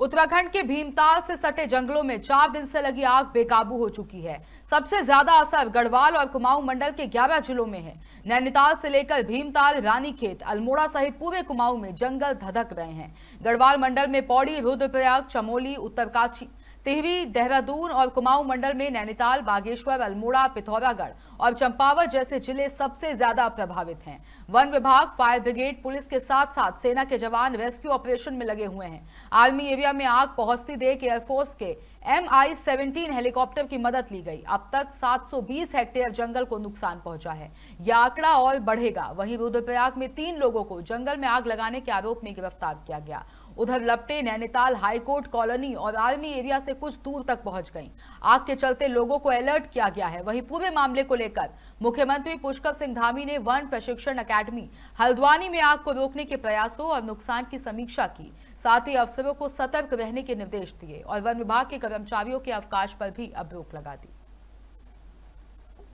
उत्तराखंड के भीमताल से सटे जंगलों में चार दिन से लगी आग बेकाबू हो चुकी है। सबसे ज़्यादा असर गढ़वाल और कुमाऊं मंडल के 11 जिलों में है। नैनीताल से लेकर भीमताल, रानीखेत, अल्मोड़ा सहित पूरे कुमाऊं में जंगल धधक रहे हैं। गढ़वाल मंडल में पौड़ी, रुद्रप्रयाग, चमोली, उत्तरकाशी टिहरी देहरादून और कुमाऊं मंडल में नैनीताल, बागेश्वर, अल्मोड़ा, पिथौरागढ़ और चंपावत जैसे ज़िले सबसे ज़्यादा प्रभावित हैं। वन विभाग, फायर ब्रिगेड, पुलिस के साथ साथ सेना के जवान रेस्क्यू ऑपरेशन में लगे हुए हैं। आर्मी एरिया में आग पहुँचती देख एयरफोर्स के एम आई सेवनटीन हेलीकॉप्टर की मदद ली गई। अब तक 720 हेक्टेयर जंगल को नुकसान पहुँचा है। यह आंकड़ा और बढ़ेगा। वहीं रुद्रप्रयाग में तीन लोगों को जंगल में आग लगाने के आरोप में गिरफ़्तार किया गया। उधर लपटे नैनीताल हाईकोर्ट कॉलोनी और आर्मी एरिया से कुछ दूर तक पहुँच गई। आग के चलते लोगों को अलर्ट किया गया है। वहीं पूरे मामले को लेकर मुख्यमंत्री पुष्कर सिंह धामी ने वन प्रशिक्षण अकेडमी हल्द्वानी में आग को रोकने के प्रयासों और नुकसान की समीक्षा की। साथ ही अफसरों को सतर्क रहने के निर्देश दिए और वन विभाग के कर्मचारियों के अवकाश पर भी अब रोक लगा दी।